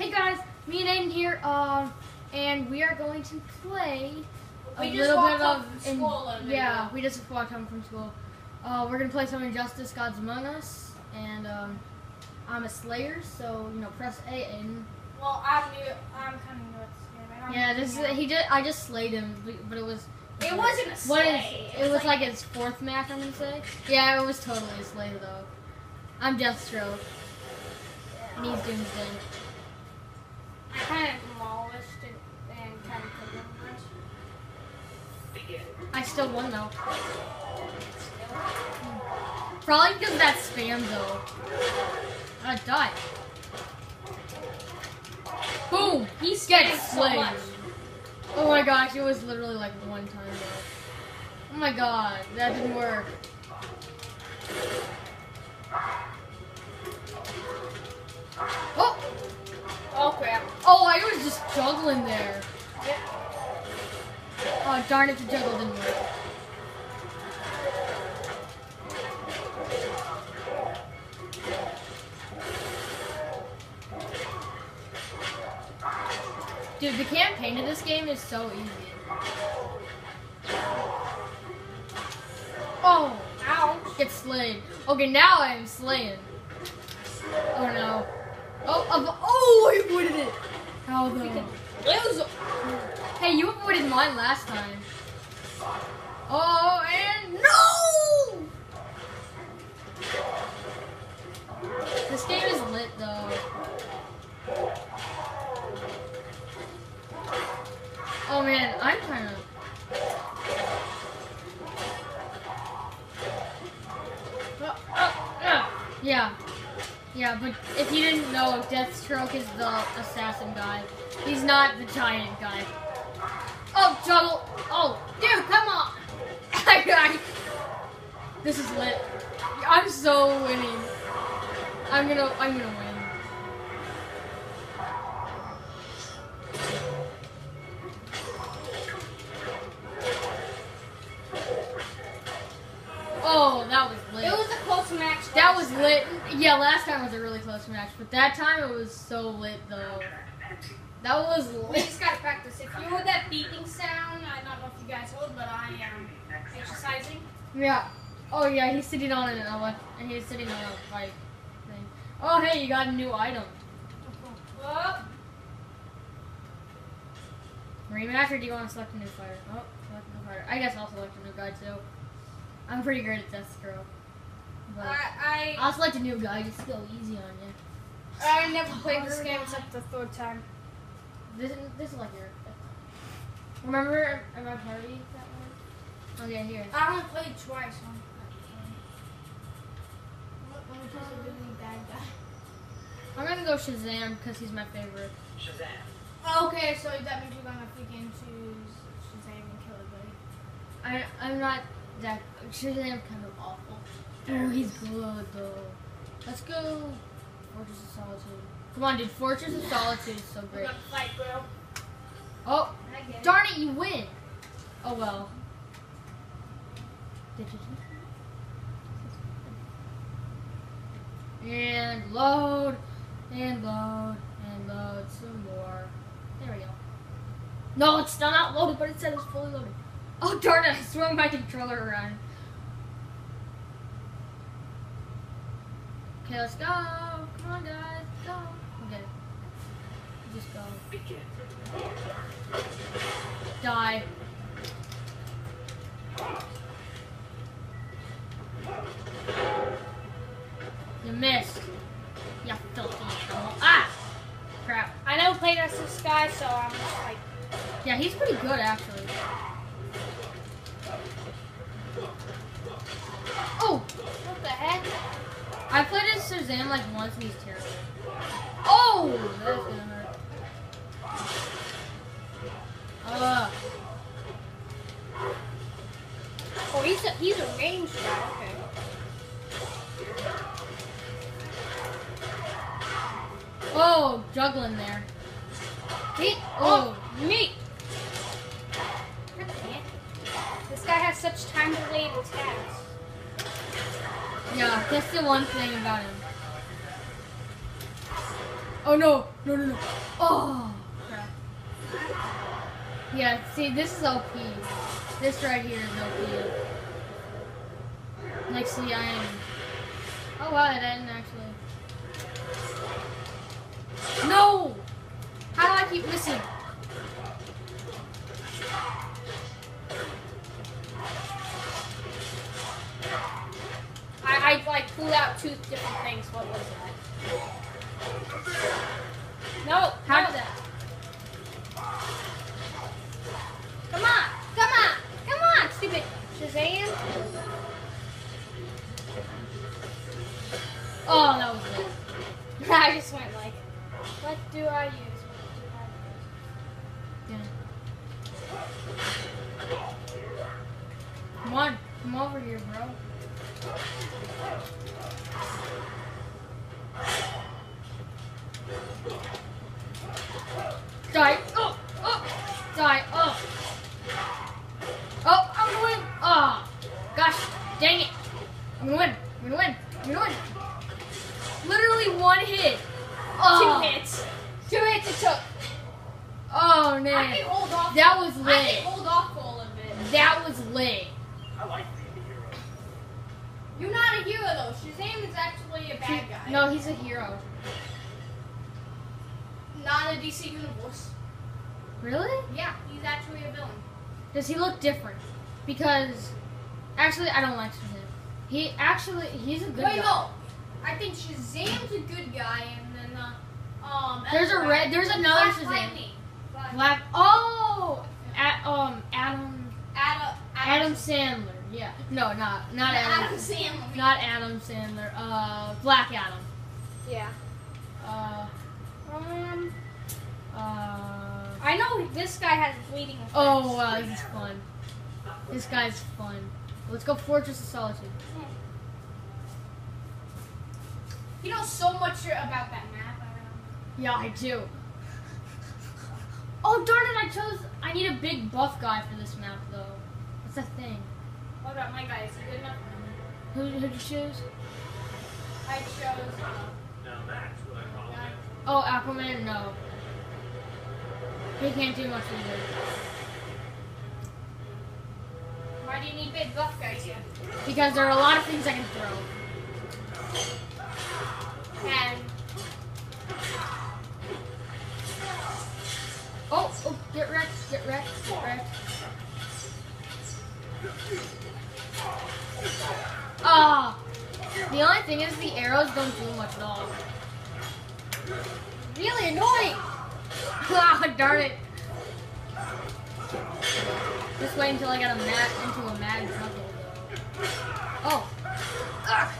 Hey guys, me and Aiden here, um, and we are going to play a We little bit of from school yeah, we just walked home from school. Uh, we're gonna play some Injustice: Gods Among Us, and um, I'm a Slayer, so you know, press A. Aiden. Well, I'm new. I'm kind of new at this game. Yeah, this is, he did. I just slayed him, but it was. It wasn't a What is? slay. It was like his fourth match. I'm gonna say. Yeah, it was totally a slay though. I'm Deathstroke, and he's Doomsday. I kind of demolished it and kind of killed him. I still won though. Probably because that spam though. I died. Boom! He's Get getting so Oh my gosh, it was literally like one time though. Oh my god, that didn't work. Oh! Oh crap. Oh, I was just juggling there. Oh darn it, the juggle didn't work. Dude, the campaign of this game is so easy. Oh, Ouch. get slayed. Okay, now I am slaying. Oh no. Oh, oh, oh, I avoided it. How though? It was. Hey, you avoided mine last time. Oh, and Deathstroke is the assassin guy. He's not the giant guy. Oh, juggle! Oh, dude, come on! This is lit. I'm so winning. I'm gonna, I'm gonna win. Was a really close match, but that time it was so lit though. That was lit. We just gotta practice. If you heard that beeping sound, I don't know if you guys heard, but I am exercising. Yeah. Oh yeah, he's sitting on an ele- and he's sitting on a bike thing. Oh hey, you got a new item. Whoa. Rematch or do you want to select a new fighter? Oh, select a new fighter. I guess I'll select a new guy too. I'm pretty great at Deathstroke. But I, I'll select a new guy just to go easy on you. I I never played this game except the third time. This this is like your Remember at my party that one? Oh yeah, here. I only played twice. On Let me choose a really bad guy. I'm gonna go Shazam because he's my favorite. Shazam. Okay, so that means we're gonna freaking choose Shazam and kill everybody. I I'm not that Shazam's kind of awful. Oh, he's good though. Let's go Fortress of Solitude. Come on, dude. Fortress of Solitude is so great. fight, bro. Oh, it. darn it, you win. Oh well. And load, and load, and load some more. There we go. No, it's still not loaded, but it said it's fully loaded. Oh darn it, I swung my controller around. Okay, let's go. Come on, guys, go. Okay. Just go. Die. You missed. You filthy animal. Ah! Crap. I never played as this guy, so I'm just like, Yeah, he's pretty good actually. As like once and he's terrible. Oh! That's gonna hurt. Uh, Oh, he's a he's a ranged guy. Okay. oh, juggling there. He, Oh. oh, me. God damn it. This guy has such time delayed attacks. Yeah, that's the one thing about him. Oh no, no, no, no. Oh, crap. Yeah, see, this is OP. This right here is OP. Like, see, I am. Oh wow, I didn't actually. No! How do I keep missing? I, I like pulled out two different things. What was that? No, How no. that? Come on, come on, come on, stupid Shazam. Oh, that was it. I just went like, what do I use? What do I use? Yeah. Come on, come over here, bro. Let's go. Really? Yeah, he's actually a villain. Does he look different? Because actually, I don't like Shazam. He actually he's a good guy. Wait, guy. no. I think Shazam's a good guy, and then uh, um. There's a red- there's another Black Shazam. Lightning. Black- Black. Oh, at, um, Adam Adam. Adam Sandler. Yeah. No, not not Adam, Adam. Sandler. Not Adam Sandler. Uh, Black Adam. Yeah. Uh, Um. uh. I know this guy has bleeding. effects. Oh wow, this is fun. This guy's fun. Let's go Fortress of Solitude. You know so much about that map. I don't Yeah, I do. Oh darn it! I chose. I need a big buff guy for this map though. That's that thing? know. What about my guy? Is he good enough? Who who'd you choose? I chose. Uh, Now that's what I call guy. Oh, Aquaman. No. He can't do much either. Why do you need big buff guys here? Because there are a lot of things I can throw. And Oh, oh, get wrecked, get wrecked, get wrecked. Ah, the only thing is the arrows don't do much at all. Really annoying. Ah, darn it. Just wait until I get a mat into a mad trouble. Oh. Ah.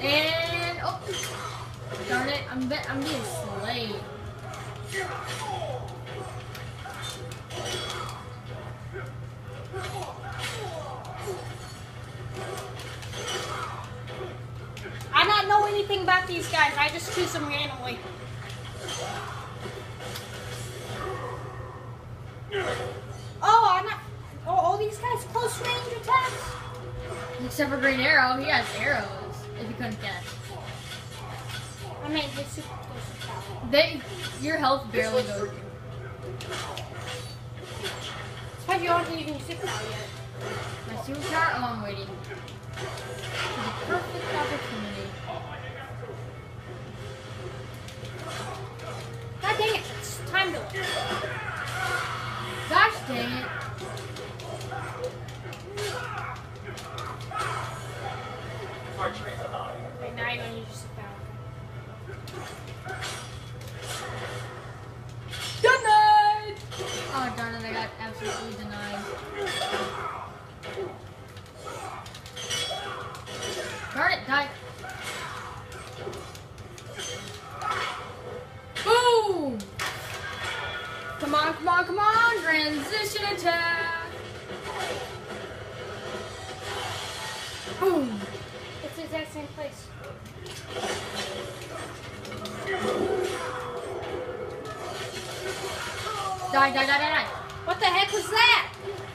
And oh. Darn it, I'm be- I'm being slayed. I don't know anything about these guys. I just choose them randomly. Oh, I'm not. Oh, all these guys close range attacks. Except for Green Arrow, he has arrows. If you couldn't guess, I mean, they're super close attack. they your health barely goes. But you aren't using super now yet. My superpower. Oh, I'm waiting. For the perfect opportunity. God dang it! It's time to win. Gosh dang it! Wait, now you're gonna use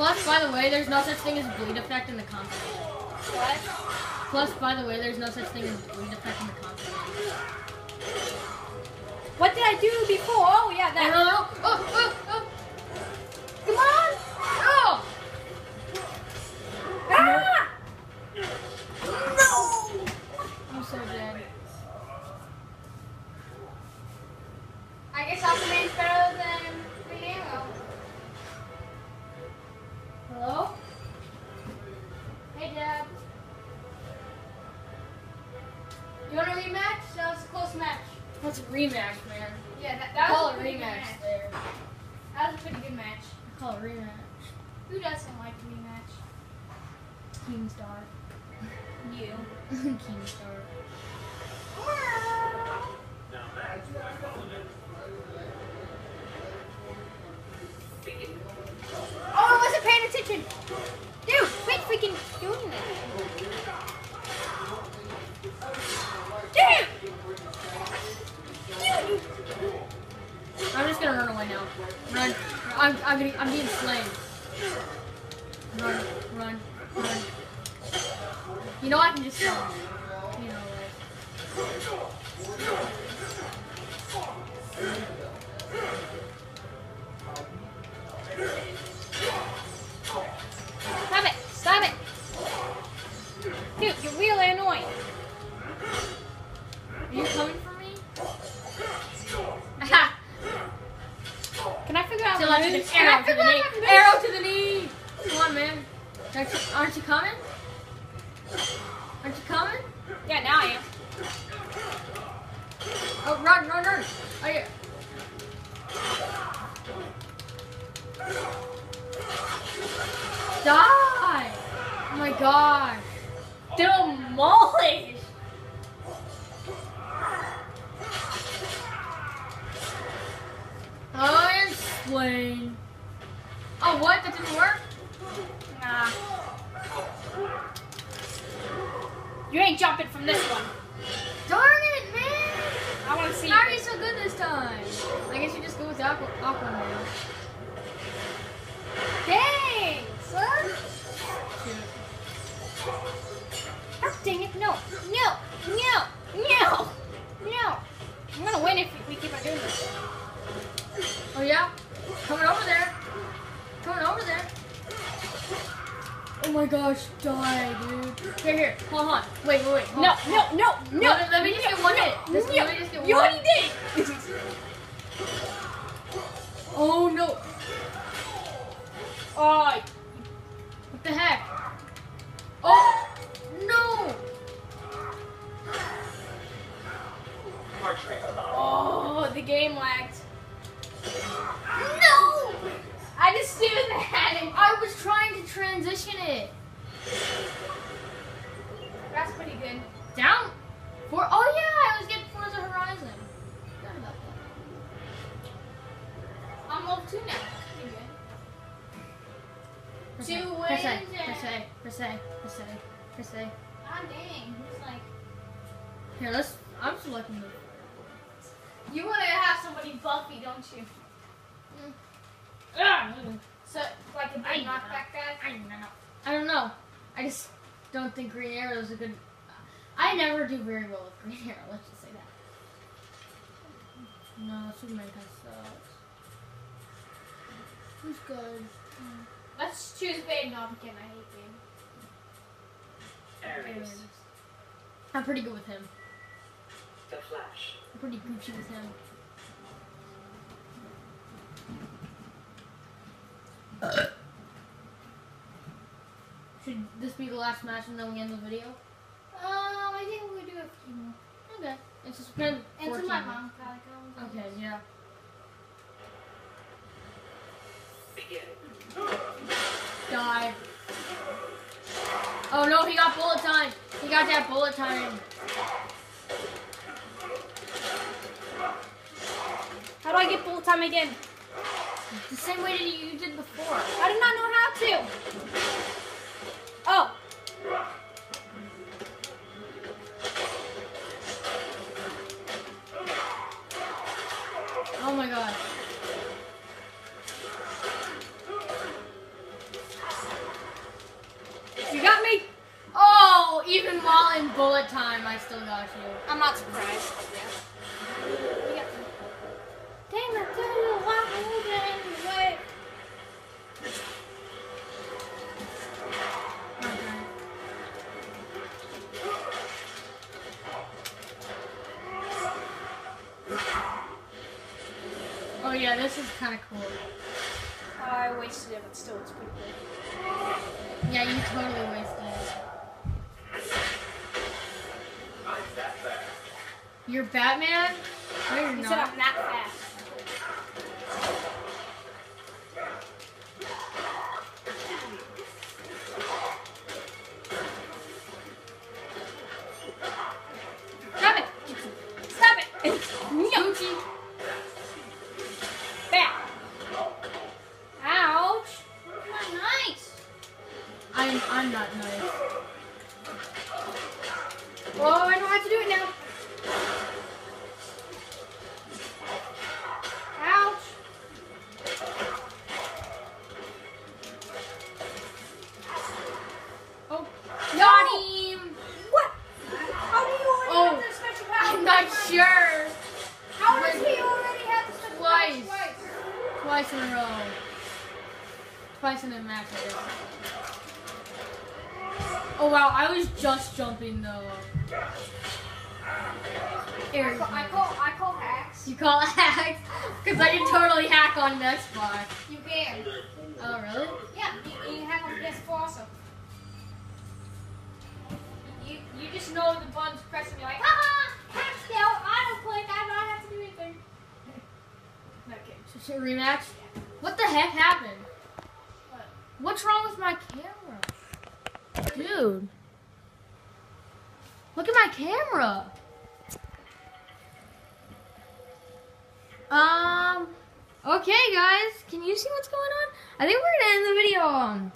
Plus, by the way, there's no such thing as bleed effect in the combat. What? Plus, by the way, there's no such thing as bleed effect in the combat. What did I do before? Oh yeah, that. no, no. Oh, oh, oh. Come on. Close match. That's a rematch, man. Yeah, that, that call was a good rematch match. there. That was a pretty good match. I call it a rematch. Who doesn't like a rematch? Keemstar. You. Keemstar. Now that's what I call it. Oh, I wasn't paying attention. Dude, quit freaking doing that. Getting, I'm being slain. Run, run, run. You know I can just, um, you know. Stop it! Stop it! Dude, you're really annoying. Are you coming I arrow to the knee. how to do Arrow to the knee. Come on, man. Aren't you, aren't you coming? Aren't you coming? Yeah, now I am. Oh, run, run, run. Oh, yeah. Die! Oh my gosh. Demolished! I. Oh, what? That didn't work? Nah. You ain't jumping from this one. Darn it, man! I want to see. How are you so good this time? I guess you just go with the Aqua, Aquaman. Dang, son. Oh, dang it. No. No. No. No. No. I'm to win if we keep on doing this. Oh yeah? Coming over there. Coming over there. Oh my gosh, die, dude. Here, here. Hold on. Wait, wait, wait. hold No, on. no, no, no. Let me- let me just get one no, hit. Just- no. let me just get You already did. Oh no. oh, What the heck? Oh no. oh, the game lagged. No. I just did that. I was trying to transition it. Don't think Green Arrow is a good. I never do very well with Green Arrow. Let's just say that. No, Superman kind of sucks. Who's good? Let's choose Bane. No, I'm. I hate Bane. Ares. I'm pretty good with him. The Flash. I'm pretty Gucci with him. Should this be the last match and then we end the video? Um, I think we do a few more. Okay. It's just been And to my mom, probably comes. Okay, yeah. Begin. Die. Oh no, he got bullet time. He got that bullet time. How do I get full time again? The same way that you did before. I did not know how to. Oh my god. You got me? Oh, even while in bullet time, I still got you. I'm not surprised. Oh yeah, this is kind of cool. I wasted it, but still, it's pretty good. Yeah, you totally wasted it. I'm that fast. You're Batman? No, you're He said not. I'm that fast. I'm I'm not nice. Oh, I know how to do it now. Ouch! Oh, no! got. What? How do you already have oh, the special power? I'm not sure. How does he already have the special Twice. Twice in a row. Twice in a match. I guess. Oh wow, I was just jumping though. I call, I call, I call hacks. you call it hack? Because I can totally hack on Xbox. You can. Oh really? Yeah, you, you hack on PS4 also. You, you just know the buttons pressing. You're like, haha, hack still. I don't click. I don't have to do anything. Okay. Should we rematch? What the heck happened? What? What's wrong with my camera? Dude. Look at my camera. Um, okay guys, can you see what's going on? I think we're gonna end the video, um,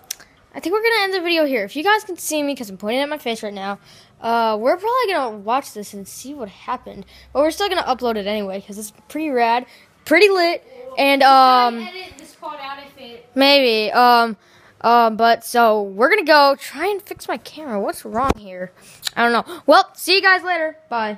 I think we're gonna end the video here. If you guys can see me, because I'm pointing at my face right now, uh, we're probably gonna watch this and see what happened. But we're still gonna upload it anyway, because it's pretty rad, pretty lit, and, um... Edit this part out if it. Maybe. Um. Um. But so we're gonna go try and fix my camera. What's wrong here? I don't know. Well, see you guys later. Bye.